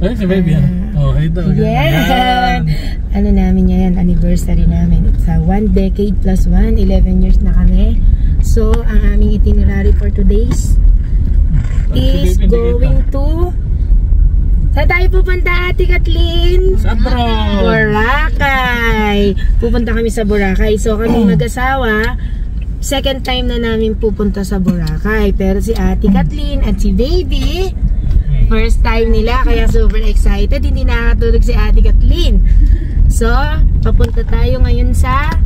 Ay, si baby yan. Okay daw. Yan! Ano namin yan, anniversary namin. It's a one decade plus one, 11 years na kami. So, ang aming itinerary for today's is going to... Saan tayo pupunta, Ate Kathleen? Sa abroad. Boracay. Pupunta kami sa Boracay. So, kami mag-asawa, second time na namin pupunta sa Boracay. Pero si Ate Kathleen at si Baby, first time nila. Kaya super excited. Hindi nakatulog si Ate Kathleen. So, papunta tayo ngayon sa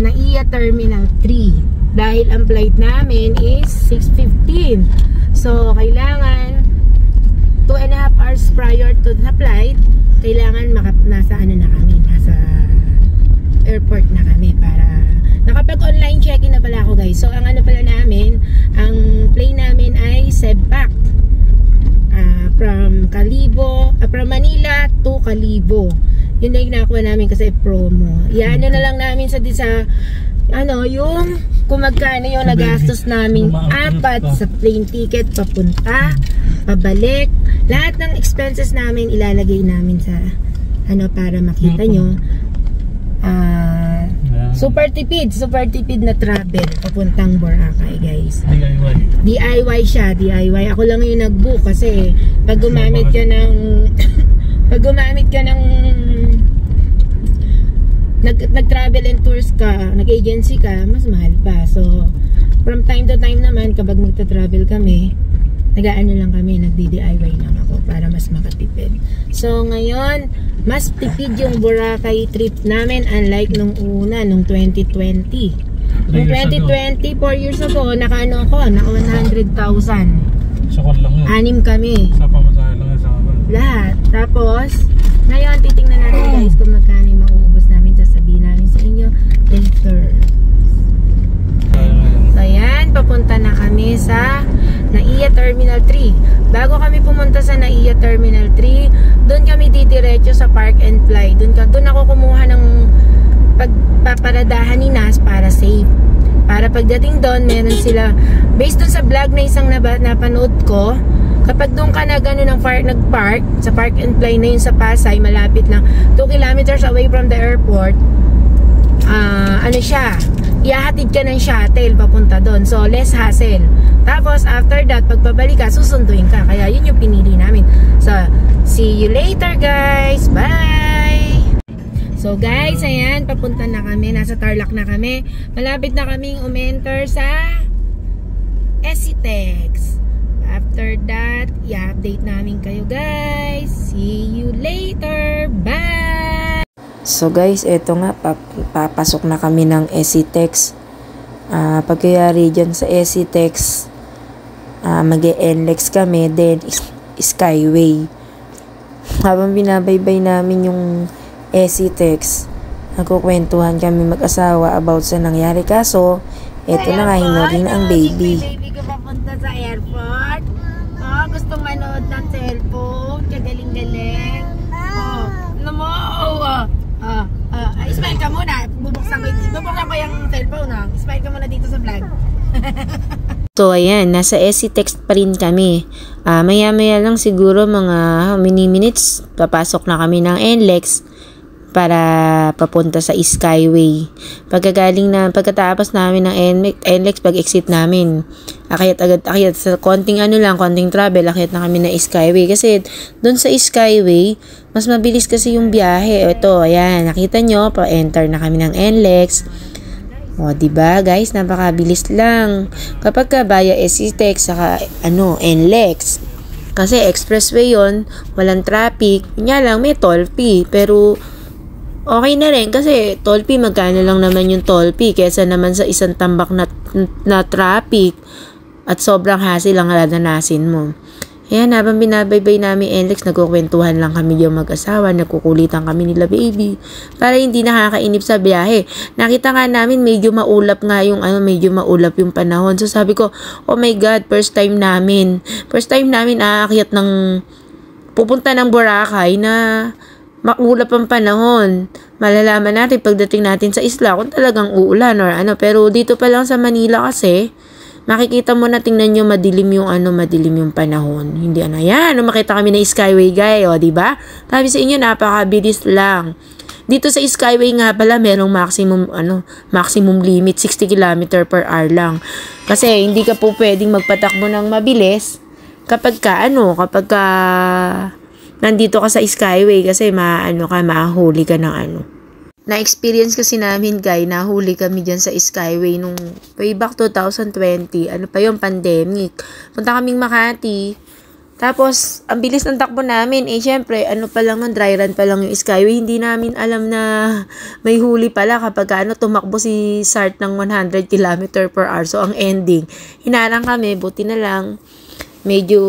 Naiya Terminal 3. Dahil ang flight namin is 6.15. So, kailangan 2 and a half hours prior to the flight, kailangan maka, nasa ano na kami, nasa airport na kami para nakapag-online check-in na pala ako guys. So, ang ano pala namin, ang plane namin ay Sebpak. Uh, from Kalibo, uh, from Manila to Kalibo. Yun na yung nakuha namin kasi promo. Yan na lang namin sa, sa ano, yung kung magkano yung nagastos namin apat sa plane ticket papunta, pabalik. Lahat ng expenses namin ilalagay namin sa ano para makita nyo. Ah, super tipid, super tipid na travel papuntang Boracay, guys. DIY. DIY siya, DIY. Ako lang yung nag-book kasi pag gumamit ka ng pag gumamit ka ng nag, nag-travel and tours ka, nag-agency ka, mas mahal pa. So, from time to time naman, kapag magta-travel kami, nag-ano lang kami, nagdi-DIY lang ako para mas makatipid. So, ngayon, mas tipid yung Boracay trip namin unlike nung una, nung 2020. Nung 2020, 4 years ago, nakaano ako, na 100,000. Sa kwan lang yun. Anim kami. Sa pamasahe lang yun sa kaban. Lahat. Tapos, ngayon, titingnan natin guys kung magkano yung mauubos namin. Sasabihin namin sa inyo later. So, ayan. Papunta na kami sa Naiya Terminal 3. Bago kami pumunta sa Naiya Terminal 3, doon kami didiretso sa Park and Fly. Doon, ka, doon ako kumuha ng pagpaparadahan ni Nas para safe. Para pagdating doon, meron sila, based doon sa vlog na isang napanood ko, kapag doon ka na gano'n ng park, nag-park, sa Park and Play na yun sa Pasay, malapit lang, 2 kilometers away from the airport, uh, ano siya, ihahatid ka ng shuttle papunta doon. So, less hassle. Tapos, after that, pagpabalik ka, susunduin ka. Kaya, yun yung pinili namin. So, see you later, guys. Bye! So, guys, ayan, papunta na kami. Nasa Tarlac na kami. Malapit na kaming umenter sa Esitex. After that, i-update namin kayo, guys. See you later. Bye! So guys, eto nga, papasok na kami ng Esitex. Uh, pagkayari dyan sa Esitex, uh, mag-e-NLEX kami, then Skyway. Habang binabaybay namin yung Esitex, nagkukwentuhan kami mag-asawa about sa nangyari. Kaso, eto na nga, hinaring na ang baby. Baby ko papunta sa airport. Oh, gustong manood ng cellphone. Kagaling-galing. Oh, ano mo? Oh, Ah, ah, ah, smile ka muna. Bubuksan ko yung cellphone ha. Smile ka muna dito sa vlog. so, ayan. Nasa SC text pa rin kami. Uh, Maya-maya lang siguro mga mini minutes. Papasok na kami ng NLEX para papunta sa Skyway. Pagkagaling na, pagkatapos namin ng NLEX, pag-exit namin, akyat agad, akyat sa konting ano lang, konting travel, akyat na kami na Skyway. Kasi doon sa Skyway, mas mabilis kasi yung biyahe. Ito, ayan, nakita nyo, pa-enter na kami ng NLEX. O, di ba guys, napakabilis lang. Kapag ka via SCTEX, saka ano, NLEX, kasi expressway yon walang traffic. Nga lang, may toll fee. Pero, okay na rin kasi fee, magkano lang naman yung fee kesa naman sa isang tambak na, na traffic at sobrang hassle lang nadanasin mo. Ayan, habang binabaybay namin Enlex, nagkukwentuhan lang kami yung mag-asawa, nagkukulitan kami nila baby, para hindi nakakainip sa biyahe. Nakita nga namin medyo maulap nga yung ano, medyo maulap yung panahon. So sabi ko, oh my God, first time namin. First time namin aakyat ng pupunta ng Boracay na maulap ang panahon. Malalaman natin pagdating natin sa isla kung talagang uulan or ano. Pero dito pa lang sa Manila kasi, makikita mo na tingnan nyo madilim yung ano, madilim yung panahon. Hindi ano, yan, makita kami na Skyway guy, o, ba? Sabi sa inyo, napakabilis lang. Dito sa Skyway nga pala, merong maximum, ano, maximum limit, 60 km per hour lang. Kasi, hindi ka po pwedeng magpatakbo ng mabilis kapag ka, ano, kapag ka, nandito ka sa Skyway kasi maano ka, mahuli ka ng ano. Na-experience kasi namin, guy, nahuli kami dyan sa Skyway nung way back 2020. Ano pa yung pandemic. Punta kaming Makati. Tapos, ang bilis ng takbo namin. Eh, syempre, ano pa lang nun, dry run pa lang yung Skyway. Hindi namin alam na may huli pala kapag ano, tumakbo si Sart ng 100 km per hour. So, ang ending, hinarang kami, buti na lang medyo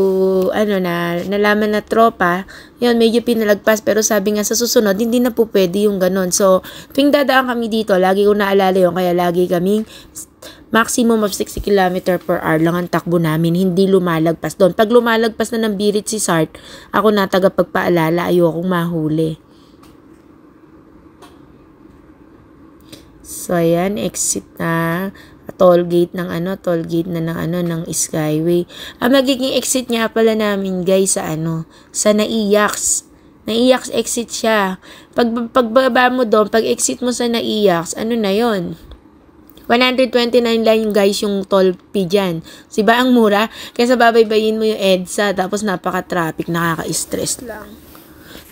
ano na nalaman na tropa yun medyo pinalagpas pero sabi nga sa susunod hindi na po pwede yung ganun. So tuwing dadaan kami dito lagi ko naalala yun kaya lagi kaming maximum of 60 km per hour lang ang takbo namin hindi lumalagpas doon. Pag lumalagpas na ng birit si Sart ako na tagapagpaalala ayokong mahuli. So, ayan, exit na toll gate ng ano, toll gate na ng ano, ng Skyway. Ang magiging exit niya pala namin guys sa ano, sa Naiyax. Naiyax exit siya. Pag pagbaba mo doon, pag exit mo sa Naiyax, ano na yon 129 lang guys yung toll fee dyan. Diba ang mura? Kaya sa babaybayin mo yung EDSA, tapos napaka-traffic, nakaka-stress lang.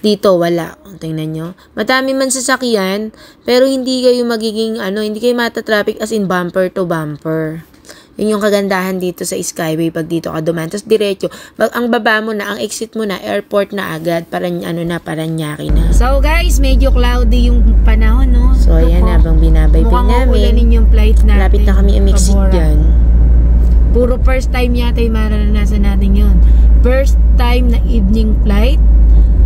Dito, wala. Tingnan nyo. Matami man sasakyan, pero hindi kayo magiging, ano, hindi kayo mata-traffic as in bumper to bumper. Yun yung kagandahan dito sa Skyway pag dito ka dumaan. Tapos diretso, pag ang baba mo na, ang exit mo na, airport na agad, para ano na, paranyaki na. So guys, medyo cloudy yung panahon, no? So ayan, habang binabaybay namin. Mukhang yung flight natin. Lapit na kami Pabora. dyan. Puro first time yata yung mararanasan natin yun. First time na evening flight.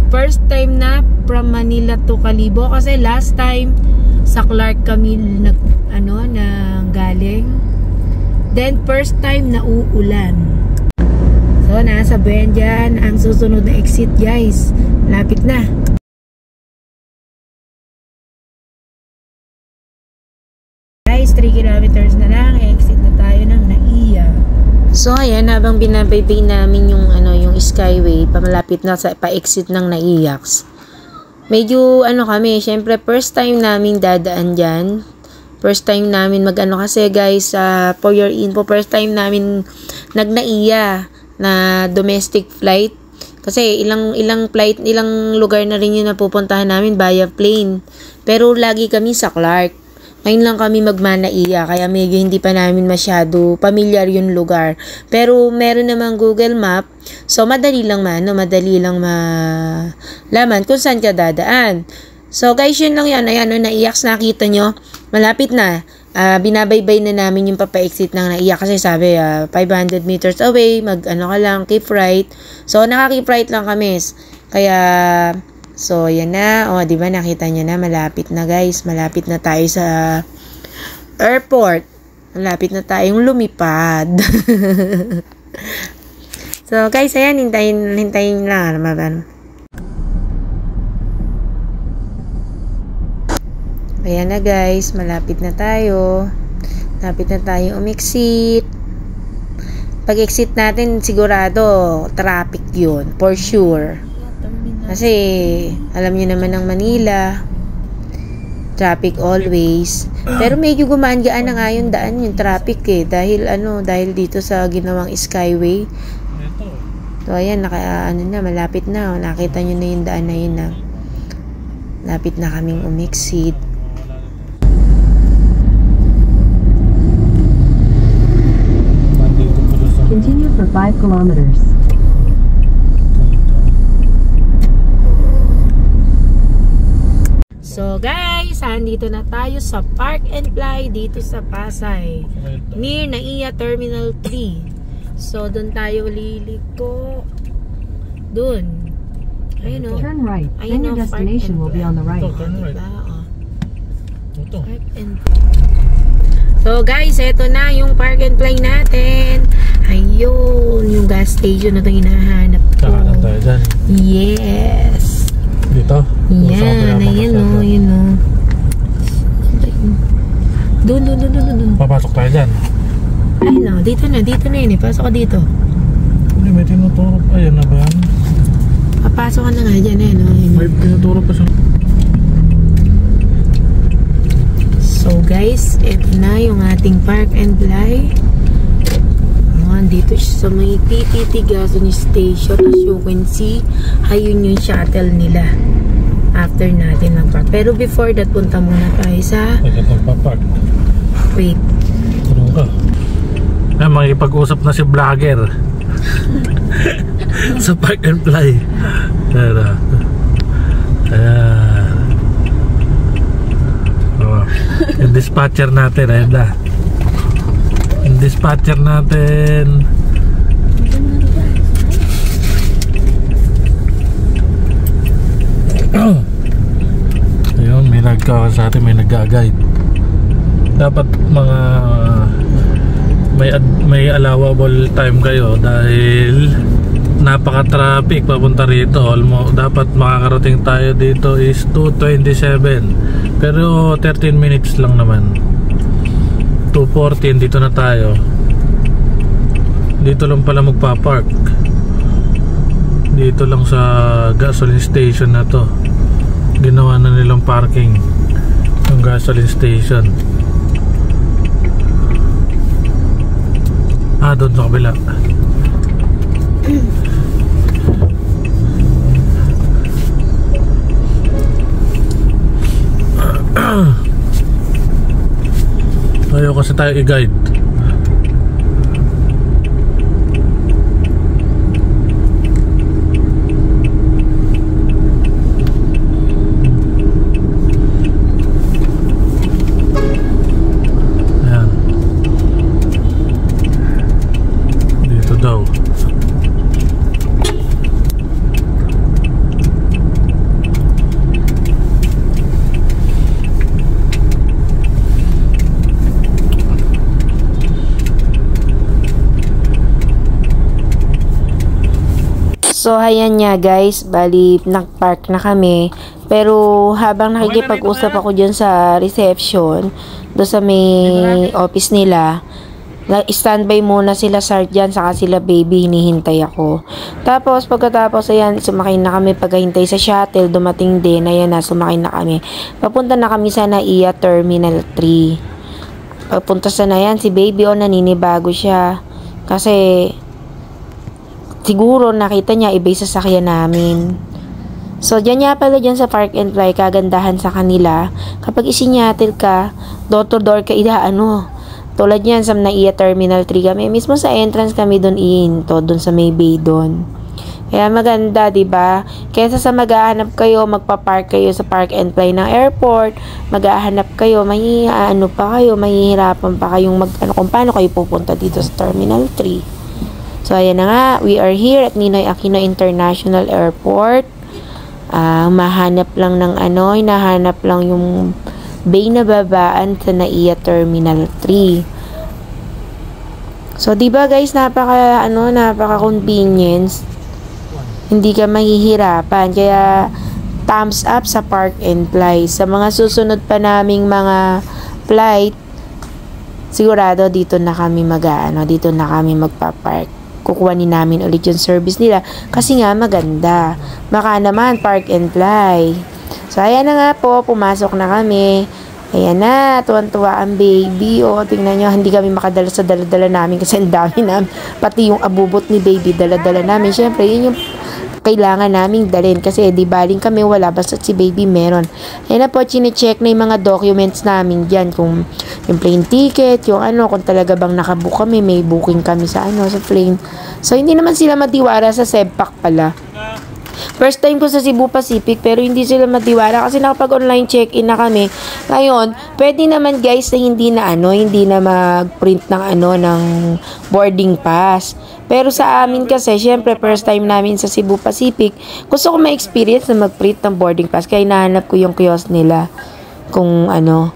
First time na from Manila to Calibo. Kasi last time sa Clark kami nag, ano, na galing. Then first time na uulan. So, nasa dyan ang susunod na exit guys. Lapit na. Guys, 3 kilometers na lang. Exit na tayo. So ayan, habang binabaybay namin yung ano yung Skyway, pamalapit na sa pa-exit ng Naiyax. Medyo ano kami, syempre first time namin dadaan diyan. First time namin mag-ano kasi guys, uh, for your info, first time namin nagnaiya na domestic flight. Kasi ilang ilang flight, ilang lugar na rin yung napupuntahan namin via plane. Pero lagi kami sa Clark. Ngayon lang kami magmanaiya, kaya medyo hindi pa namin masyado familiar yung lugar. Pero meron namang Google Map, so madali lang man, no? madali lang malaman kung saan ka dadaan. So guys, yun lang yan. Ayan, no, naiyak nakita nyo. Malapit na. Uh, binabaybay na namin yung papa-exit ng naiyak kasi sabi uh, 500 meters away, mag ano ka lang, keep right. So naka-keep right lang kami. Kaya So, yan na. O, di ba nakita niyo na, malapit na guys. Malapit na tayo sa airport. Malapit na tayong lumipad. so, guys, ayan, hintayin, hintayin lang. Ano, ano. Ayan na guys, malapit na tayo. Malapit na tayo umexit. Pag exit natin, sigurado, traffic yun. For sure. Kasi, alam niyo naman ng Manila, traffic always. Pero medyo gumaan-gaan na nga yung daan yung traffic eh. Dahil ano, dahil dito sa ginawang Skyway. Ito. So, ayan, naka, ano na, malapit na. Nakita nyo na yung daan na yun na. Lapit na kaming sa... Continue for 5 kilometers. So guys, andito na tayo sa Park and Fly dito sa Pasay. Near Naiya Terminal 3. So doon tayo liliko. Doon. Ayun o. Turn right, Ayun then your o, Park destination will be on the right. Ito, turn right. Diba? Oh. Ito. Park and So guys, eto na yung Park and Fly natin. Ayun, yung gas station na ito hinahanap ko. Kakanan tayo dyan. Yes. Dito. Yan, ayan o, yun o. Doon, doon, doon, doon, doon. Papasok tayo dyan. Ay no, dito na, dito na yun eh. Pasok ka dito. Hindi, may tinuturo pa. Ayan na ba yan? Papasok ka na nga dyan eh. No? May tinuturo pa siya. So guys, ito na yung ating park and fly. Ayan, dito siya sa may Gasoline Station. As you can see, ayun yung shuttle nila. After natin mag-park. Pero before that, punta muna tayo sa... Pagkat nagpapark. Wait. Tulong ka. Ay, makikipag-usap na si vlogger. sa park and fly. Pero, ayan. Oh, yung dispatcher natin, ayun na. Dispatcher natin. Ayun, may nagka sa atin, may nag-guide. Dapat mga may may allowable time kayo dahil napaka-traffic papunta rito. Almo, dapat makakarating tayo dito is 2.27. Pero 13 minutes lang naman. 2.14 dito na tayo. Dito lang pala magpa-park. Dito lang sa gasoline station na to. Ginawa na nilang parking yung gasoline station. Ah, doon sa kabila. Ayaw kasi tayo i-guide. Ayan. Dito daw. So, ayan nga guys, bali, nag-park na kami. Pero, habang nakikipag-usap ako dyan sa reception, do sa may office nila, standby muna sila Sarjan saka sila baby hinihintay ako. Tapos pagkatapos ayan sumakay na kami paghahintay sa shuttle dumating din ayan na sumakay na kami. Papunta na kami sa NAIA Terminal 3. Pagpunta sa na yan si baby o naninibago siya. Kasi siguro nakita niya iba yung sasakyan namin. So, dyan nga pala dyan sa park and fly, kagandahan sa kanila. Kapag isinyatil ka, door to door ka, ano, tulad yan sa NAIA Terminal 3 kami, mismo sa entrance kami doon iinto, doon sa may bay doon. Kaya maganda, 'di ba? Kaysa sa maghahanap kayo, magpa-park kayo sa park and fly ng airport, maghahanap kayo, may ano pa kayo, mahihirapan pa kayong mag ano kung paano kayo pupunta dito sa Terminal 3. So ayan na nga, we are here at Ninoy Aquino International Airport. Ah, mahanap lang ng ano, hinahanap lang yung bay na babaan sa NAIA Terminal 3. So, 'di ba guys, napaka ano, napaka convenience. Hindi ka mahihirapan. Kaya thumbs up sa park and fly. Sa mga susunod pa naming mga flight, sigurado dito na kami mag-ano, dito na kami magpa-park. Kukuhanin namin ulit yung service nila kasi nga maganda. Baka naman park and fly. So, ayan na nga po, pumasok na kami. Ayan na, tuwan-tuwa ang baby. O, tingnan nyo, hindi kami makadala sa dala-dala namin kasi ang dami namin. Pati yung abubot ni baby, dala-dala namin. Siyempre, yun yung kailangan naming dalhin kasi di baling kami wala basta si baby meron. Ayan na po, chine-check na yung mga documents namin dyan kung yung plane ticket, yung ano, kung talaga bang nakabook kami, may booking kami sa ano, sa plane. So, hindi naman sila matiwara sa SEBPAC pala. First time ko sa Cebu Pacific pero hindi sila matiwala kasi nakapag-online check-in na kami. Ngayon, pwede naman guys na hindi na ano, hindi na mag-print ng ano ng boarding pass. Pero sa amin kasi, syempre first time namin sa Cebu Pacific, gusto ko ma-experience na mag-print ng boarding pass kaya nahanap ko yung kiosk nila kung ano,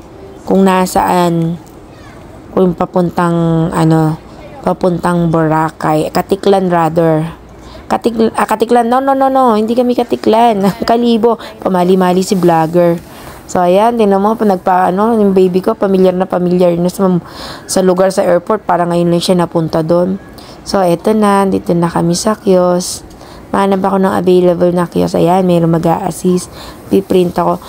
kung nasaan kung papuntang ano, papuntang Boracay, Katiklan rather. Katik, ah, katiklan, no, no, no, no, hindi kami katiklan. Kalibo, pamali-mali si vlogger. So, ayan, tinan mo, pa nagpa, ano, yung baby ko, familiar na familiar na sa, sa lugar sa airport, para ngayon lang siya napunta doon. So, eto na, dito na kami sa kiosk. Mahanap ako ng available na kiosk. Ayan, mayroong mag assist Piprint ako.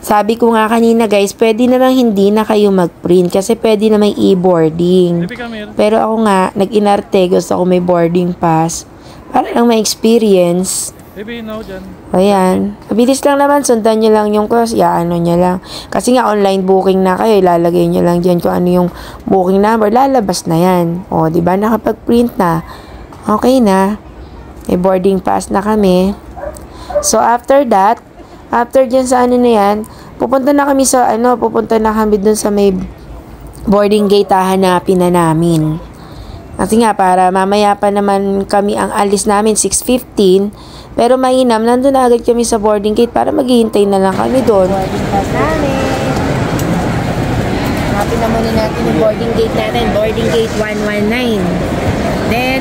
Sabi ko nga kanina guys, pwede namang hindi na kayo mag-print kasi pwede na may e-boarding. Pero ako nga, nag-inarte, gusto ko may boarding pass. Para lang may experience. No, dyan. Ayan. Mabilis lang naman. Sundan nyo lang yung course. Ya, ano nyo lang. Kasi nga online booking na kayo. Ilalagay nyo lang dyan kung ano yung booking number. Lalabas na yan. O, di ba Nakapag-print na. Okay na. May boarding pass na kami. So, after that, after dyan sa ano na yan, pupunta na kami sa, ano, pupunta na kami dun sa may boarding gate. Hahanapin na namin. Kasi nga, para mamaya pa naman kami ang alis namin, 6.15. Pero mainam, nandun na agad kami sa boarding gate para maghihintay na lang kami doon. Boarding pass namin. Hanapin na muna natin yung boarding gate natin. Boarding gate 119. Then,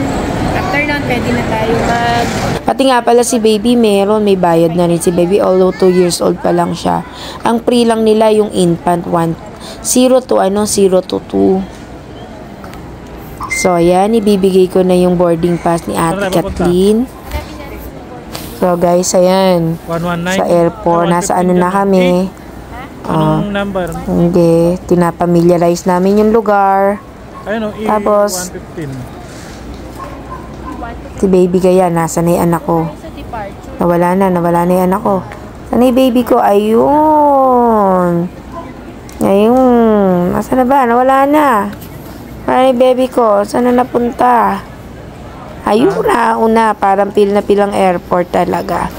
after nun, pwede na tayo mag... Pati nga pala si baby, meron. May bayad na rin si baby. Although 2 years old pa lang siya. Ang free lang nila yung infant 1. 0 to ano, 0 to 2. So, ayan, ibibigay ko na yung boarding pass ni Ate? Kathleen. So, guys, ayan. 119. Sa airport, Ah, nasa 115 ano na kami. Eh, Anong number? Hindi, tinapamiliarize namin yung lugar. Ayun o, E Tapos- E115. Si baby kaya, nasa na yung anak ko. Nawala na, nawala na yung anak ko. Sana yung baby ko? Ayun. Ayun. Asa na ba? Nawala na. Wala na yung baby ko. Saan na napunta? Ayun na, una. Parang pil na pilang airport talaga.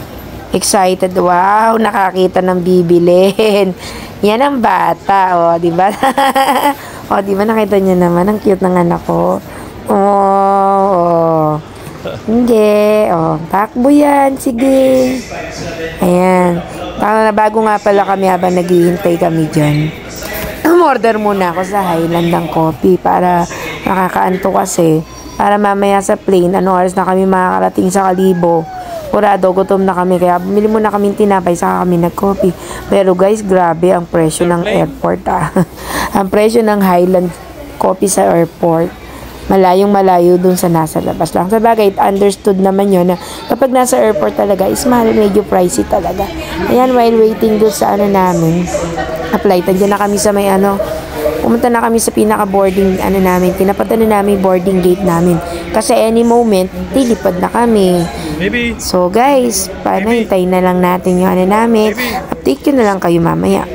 Excited. Wow, nakakita ng bibilin. Yan ang bata, oh, di ba? oh, di ba nakita niyo naman ang cute ng anak ko? Oh, oh. Hindi. Oh, takbo yan. Sige. Ayan. Parang nabago nga pala kami habang naghihintay kami dyan. Order muna ako sa Highland ng coffee para nakakaanto kasi. Para mamaya sa plane, ano oras na kami makakarating sa Kalibo. Kurado, gutom na kami. Kaya bumili muna kami tinapay, saka kami nag-coffee. Pero guys, grabe ang presyo ng airport ah. ang presyo ng Highland coffee sa airport malayong malayo dun sa nasa labas lang. Sa bagay, understood naman yun na kapag nasa airport talaga, is mahal, medyo pricey talaga. Ayan, while waiting dun sa ano namin, apply, tandiyan na kami sa may ano, pumunta na kami sa pinaka-boarding, ano namin, pinapunta na namin boarding gate namin. Kasi any moment, lilipad na kami. Baby, So guys, paano hintayin na lang natin yung ano namin. Update ko na lang kayo mamaya.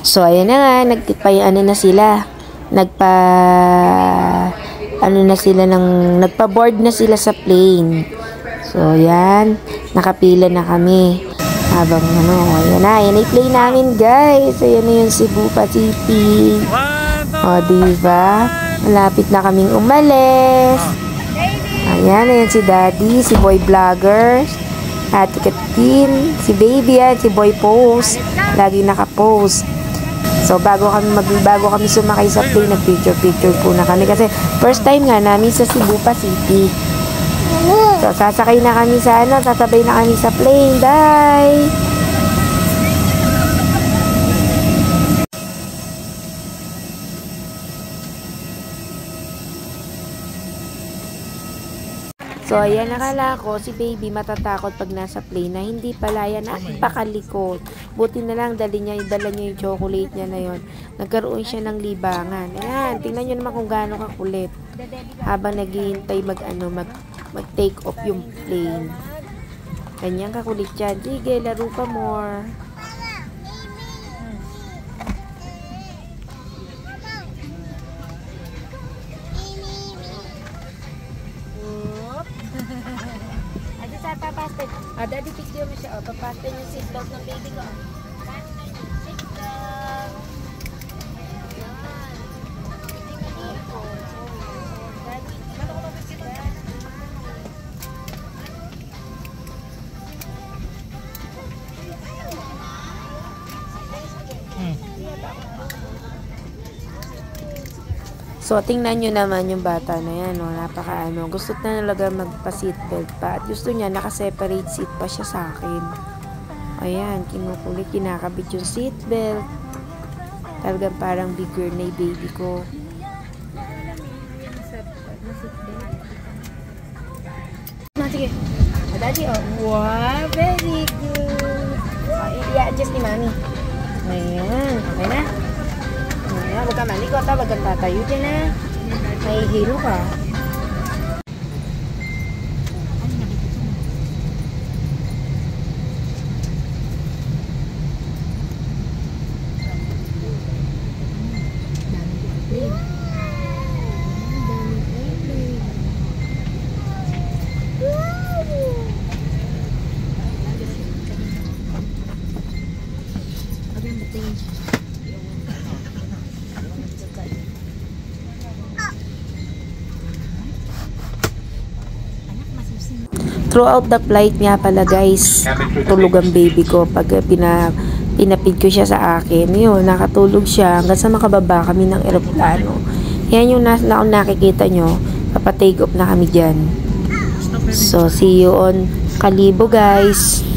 So ayan na nga, nagpa ano na sila. Nagpa ano na sila ng nagpa-board na sila sa plane. So ayan, nakapila na kami. Habang ano, ayan na, ayan yung plane namin guys. Ayan na yung Cebu Pacific. O, diba? Malapit na kaming umalis. Ayan, ayan si Daddy, si Boy Vlogger, Ate Katin, si Baby at si Boy Post. Lagi naka-post. So, bago kami mag bago kami sumakay sa plane, nag-picture-picture po na kami. Kasi, first time nga namin sa Cebu Pacific. So, sasakay na kami sa ano, sasabay na kami sa plane. Bye! So, ayan, nakala ko, si baby matatakot pag nasa plane na hindi pala yan, napakalikot. Buti na lang, dali niya, dala niya yung chocolate niya na yon. Nagkaroon siya ng libangan. Ayan, tingnan niyo naman kung gaano kakulit. Habang naghihintay mag, ano, mag, mag take off yung plane. Ganyan kakulit yan. Sige, laro ka more. Ah, daddy picture mo siya. Oh, yung seatbelt ng baby ko. So, tingnan nyo naman yung bata na yan, no? napaka ano, gusto na talaga magpa-seatbelt pa at gusto niya naka-separate seat pa siya sa akin. Ayan, kinukulit, kinakabit yung seatbelt. Talagang parang bigger na yung baby ko. Sige. Ah, Daddy, oh. Wow, very good. Oh, i-adjust ni Mami. Ayan, okay na. Ayan, huwag ka malikot ha, huwag kang tatayo dyan ha. May hilo ka. Throughout the flight nga pala guys, tulog ang baby ko pag pina, pinapid ko siya sa akin. Yun, nakatulog siya hanggang sa makababa kami ng eroplano. Yan yung nas na nakikita nyo, papatake off na kami dyan. So, see you on Kalibo guys.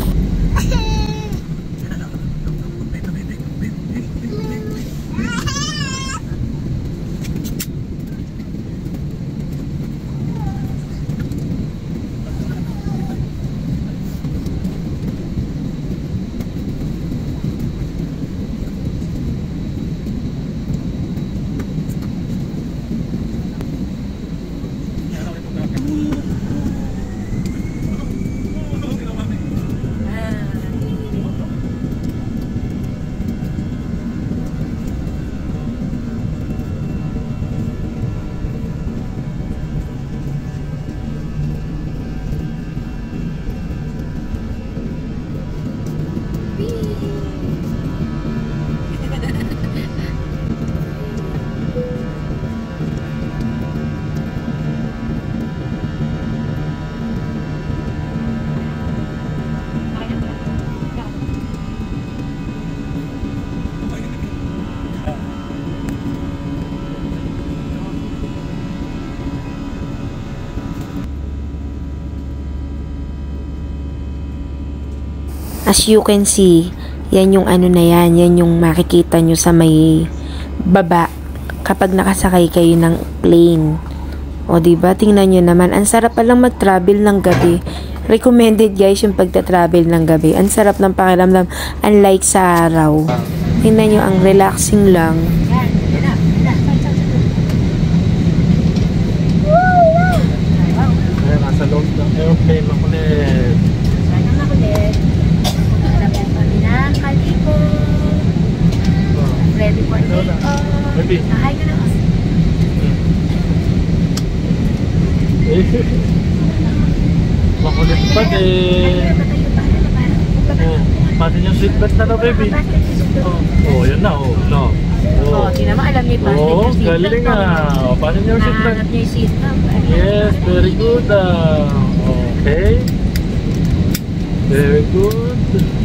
As you can see, yan yung ano na yan, yan yung makikita nyo sa may baba kapag nakasakay kayo ng plane. O ba tingnan nyo naman, ang sarap palang mag-travel ng gabi. Recommended guys yung pagta-travel ng gabi. Ang sarap ng pakiramdam, unlike sa araw. Tingnan nyo, ang relaxing lang. Ayan, nasa loob ng airplane makulit. Sana makulit. Sarap kami ng kaliko. Ready for take off. Baby. Nakain ka na kasi. Makulit pa din. Oh, pati yung seatbelt na to, baby. Oh, oh yun na, oh. No. Oh, Oh, tingnan mo, alam niya pa. oh galing ah. Oh, pati yung seatbelt. Yung. Yes, very good. ah. okay. Very good.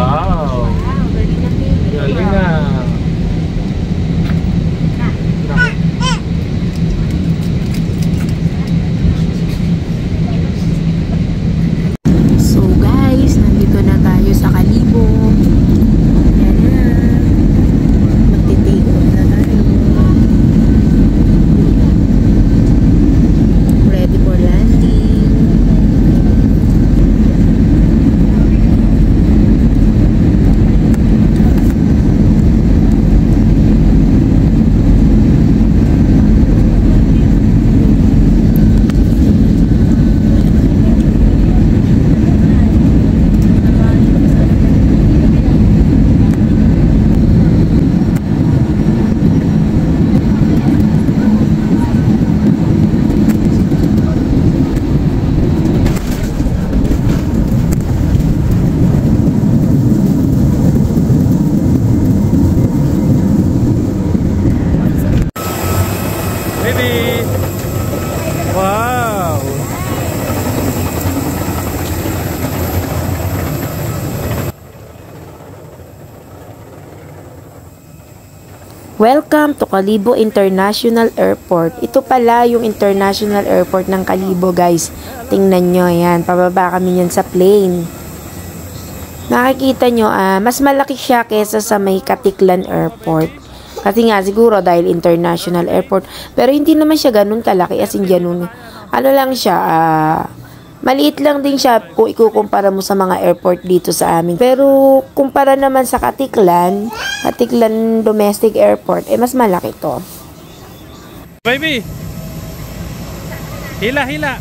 Wow. Galing na baby. Galing ah. So guys, nandito na tayo sa Kalibo. Yan na. Magte-take off na tayo. Ready for landing. Baby! Wow! Welcome to Kalibo International Airport. Ito pala yung International Airport ng Kalibo guys. Tingnan nyo, yan. Pababa kami yan sa plane. Nakikita nyo, ah, mas malaki siya kesa sa may Katiklan Airport. Kasi nga siguro dahil international airport. Pero hindi naman siya ganun kalaki as in ganun. Ano lang siya, ah, maliit lang din siya kung ikukumpara mo sa mga airport dito sa amin. Pero kumpara naman sa Katiklan, Katiklan Domestic Airport, eh mas malaki to. Baby! Hila, hila!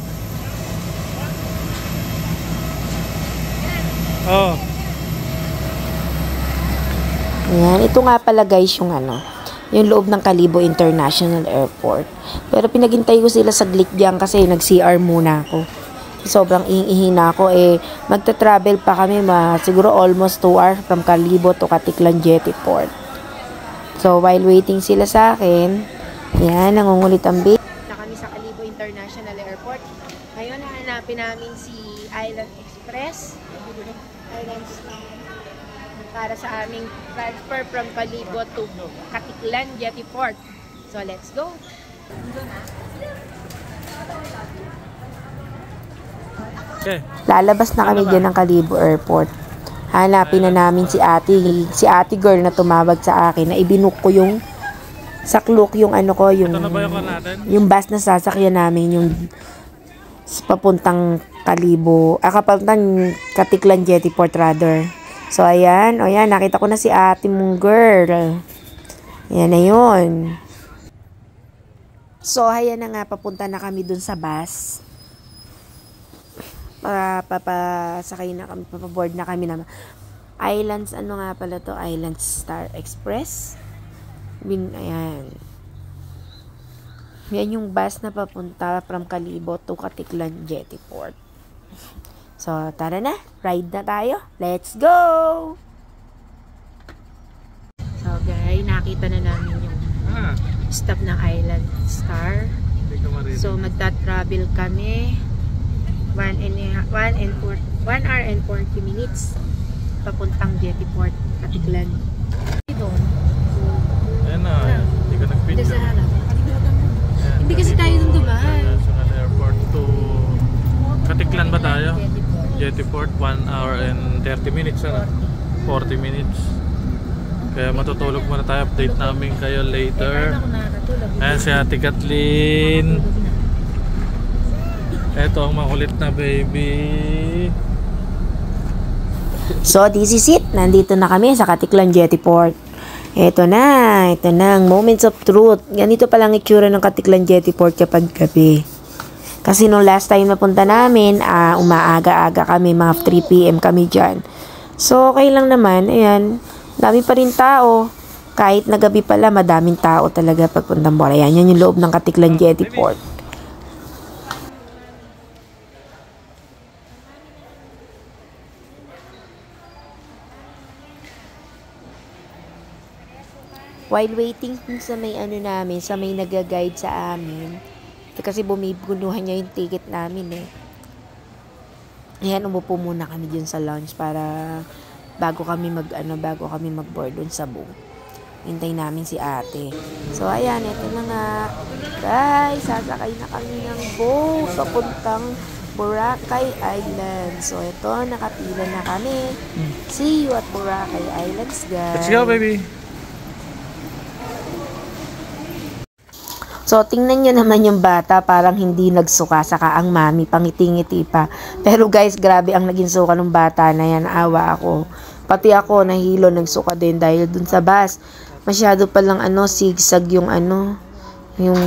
Oh. Ayan, ito nga pala guys yung ano, yung loob ng Kalibo International Airport. Pero pinaghintay ko sila saglit diyan kasi nag-CR muna ako. Sobrang ihingi na ako eh magta-travel pa kami ma siguro almost 2 hours from Kalibo to Katiklan Jetty Port. So while waiting sila sa akin, yan nangungulit ang baby. Na kami sa Kalibo International Airport. Ngayon, hahanapin namin si Island Express. Island Star. Para sa aming transfer from Kalibo to Katiklan Jetty Port. So, let's go. Okay. Lalabas na kami dyan ng Kalibo Airport. Hanapin na namin si ate, si ate girl na tumawag sa akin na ibinuk ko yung saklok yung ano ko, yung na ba yung bus na sasakyan namin yung papuntang Kalibo, ah, papuntang Katiklan Jetty Port rather. So, ayan, o yan, nakita ko na si ate mong girl. Yan na yun. So, ayan na nga, papunta na kami dun sa bus. Pa, papasakay na kami, papaboard na kami na Islands, ano nga pala to? Islands Star Express. Bin, ayan. Yan yung bus na papunta from Kalibo to Katiklan Jetty Port. So, tara na. Ride na tayo. Let's go! So, guys, nakita na namin yung Ah, stop ng Island Star. So, magta-travel kami 1 and, a- one and four, 1 hour and 40 minutes papuntang Jetty Port, Katiklan. Doon. So, Ayan na, hindi ko Hindi nag-picture. sa harap. Hindi kasi tayo nung dumaan. International Airport to Katiklan ba tayo? Jetty Port. Jetty Port, 1 hour and 30 minutes ano? 40 minutes. Kaya matutulog muna tayo. Update namin kayo later. Ayan si Ate Kathleen. Eto ang makulit na baby. So, this is it. Nandito na kami sa Katiklan Jetty Port. Ito na. Ito na ang moments of truth. Ganito palang itsura ng Katiklan Jetty Port kapag gabi. Kasi nung last time na punta namin, ah, umaaga-aga kami, mga 3pm kami dyan. So, okay lang naman. Ayan, dami pa rin tao. Kahit na gabi pala, madaming tao talaga pagpuntang Bora. Yan, yan yung loob ng Katiklan Jetty Port. While waiting sa may ano namin, sa may nag-guide sa amin, kasi bumibunuhan niya yung ticket namin eh. Ayan, umupo muna kami dun sa lounge para bago kami mag ano, bago kami mag-board dun sa boat. Hintay namin si ate. So, ayan, ito na nga. Guys, sasakay na kami ng boat papuntang Boracay Island. So, ito, nakapila na kami. See you at Boracay Islands, guys. Let's go baby. So, tingnan nyo naman yung bata, parang hindi nagsuka, saka ang mami, pangiti-ngiti pa. Pero guys, grabe ang naging suka ng bata na yan, awa ako. Pati ako, nahilo, nagsuka din dahil dun sa bus. Masyado palang ano, sigsag yung ano, yung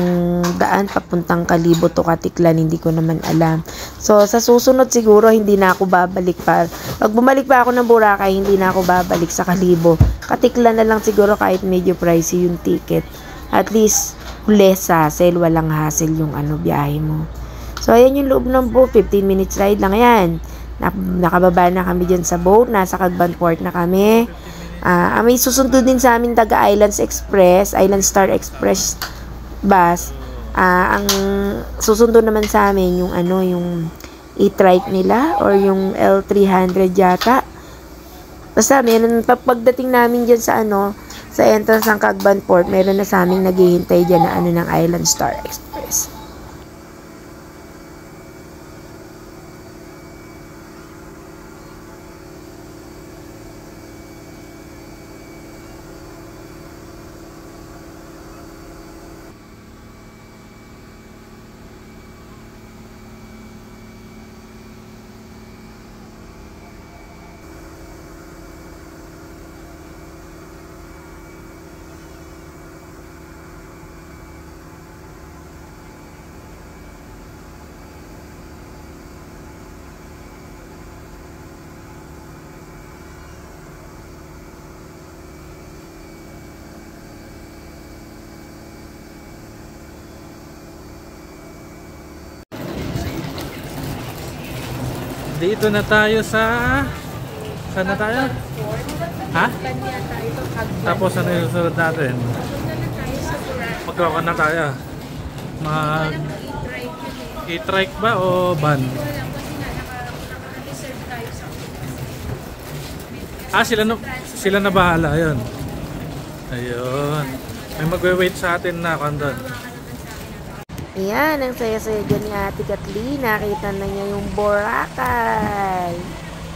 daan papuntang Kalibo to Katiklan, hindi ko naman alam. So, sa susunod siguro, hindi na ako babalik pa. Pag bumalik pa ako ng Boracay, hindi na ako babalik sa Kalibo. Katiklan na lang siguro kahit medyo pricey yung ticket. At least, less hassle, walang hassle yung ano, biyahe mo. So, ayan yung loob ng boat. 15 minutes ride lang yan. Nak- nakababa na kami dyan sa boat. Nasa Cagban Port na kami. Ah, may susundo din sa amin taga Islands Express, Island Star Express bus. Ah, ang susundo naman sa amin yung ano, yung e-trike nila or yung L300 yata. Basta meron pag- pagdating namin diyan sa ano, Sa entrance ng Cagban Port, meron na sa aming naghihintay dyan na ano ng Island Star Express. Dito na tayo sa... Saan na tayo? Ha? Tapos ano yung susunod natin? Magkakan na tayo. Mag... E-trike ba o van? Ah, sila na, sila na bahala. Ayun. Ayun. May magwe-wait sa atin na kandon. Ayan, ang saya-saya dyan ni Ate Kathleen. Nakita na niya yung Boracay.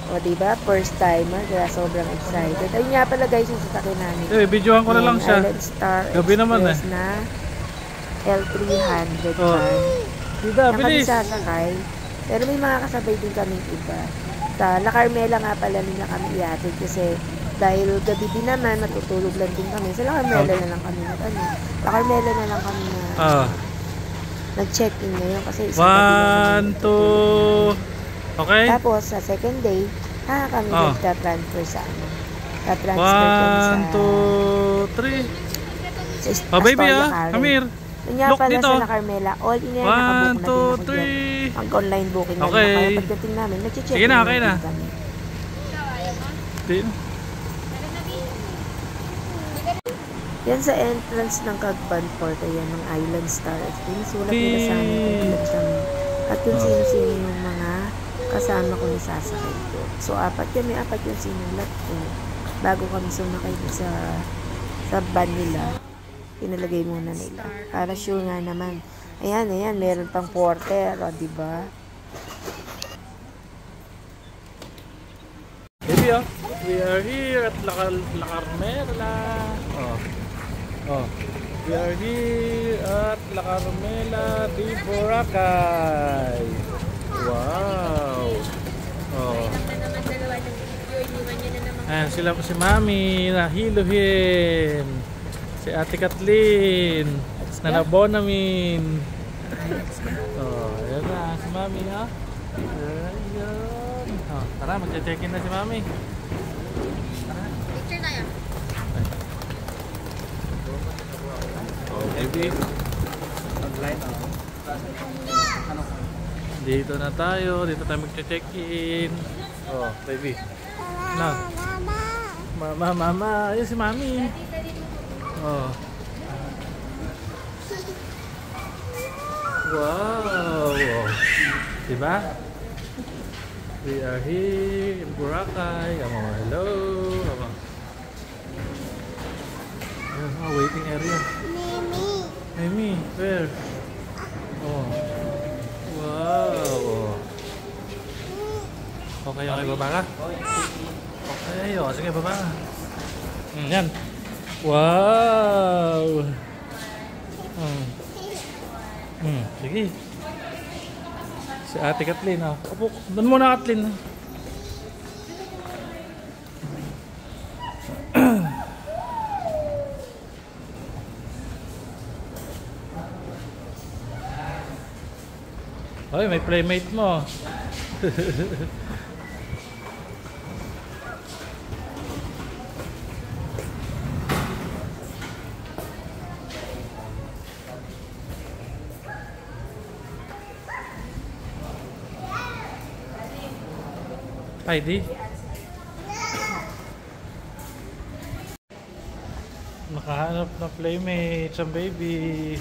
O, diba? First timer. Kaya sobrang excited. Ayun nga pala guys, yung sasakyan namin. Eh, videohan ko na lang siya. Island Star Gabi naman Express na L300 Oh. van. Dida, Na kami sasakay. Pero may mga kasabay din kaming iba. Sa La Carmela nga pala nila kami iatid kasi dahil gabi din naman, matutulog lang din kami. Sa La Carmela Okay. na lang kami nag ano. La Carmela na lang kami na Ah. Nag-check-in ngayon kasi isang One, kami two... Okay? Tapos sa second day, ha kami Oh. nagta-transfer sa ano. Ta-transfer kami sa, One, two, three. sa Est- Oh, baby Astoria, ah. Come here. Yun nga Look pala dito. sa La Carmela, all in yan, One, nakabook na two, three. Mag-online booking na Okay. din. Kaya pagdating namin, nag-check Sige na, okay na. kami. Di- Yan sa entrance ng Cagban Port, ayan, ng Island Star. Sinusulat nila sa amin kung ilan kami. At kung Oh. sino-sino yung mga kasama ko na sasakay ko. So, apat. May apat yung sinulat ko. Bago kami sumakay sa sa van nila. Pinalagay muna nila. Para sure nga naman. Ayan, ayan. Meron pang porter. O, diba? Baby oh. We are here at La, La Carmela. Oh. We are here at La Carmela de Boracay. Wow. Oh. Ayan sila po si Mami na hiluhin. Si Ate Kathleen. Nana Bonamin. Oh, ayan na si Mami ha. Ayan. Oh, tara, magche-check-in na si Mami. Dito na tayo. Dito tayo magche-check-in. Oh, baby. Na. Mama, mama. Ayun si Mami. Oh. Wow. Oh. Diba? We are here in Boracay. Amo, hello. Ayun, oh, waiting area. Mimi, where? Oh. Wow. Okay, okay, baba ka? Okay, oh, sige, baba. Mm, yan. Wow. Mm. Mm, sige. Si Ate Kathleen, ah. Opo, doon muna Kathleen. ah. Hoy, may playmate mo. Heidi? Nakahanap na playmate ang baby.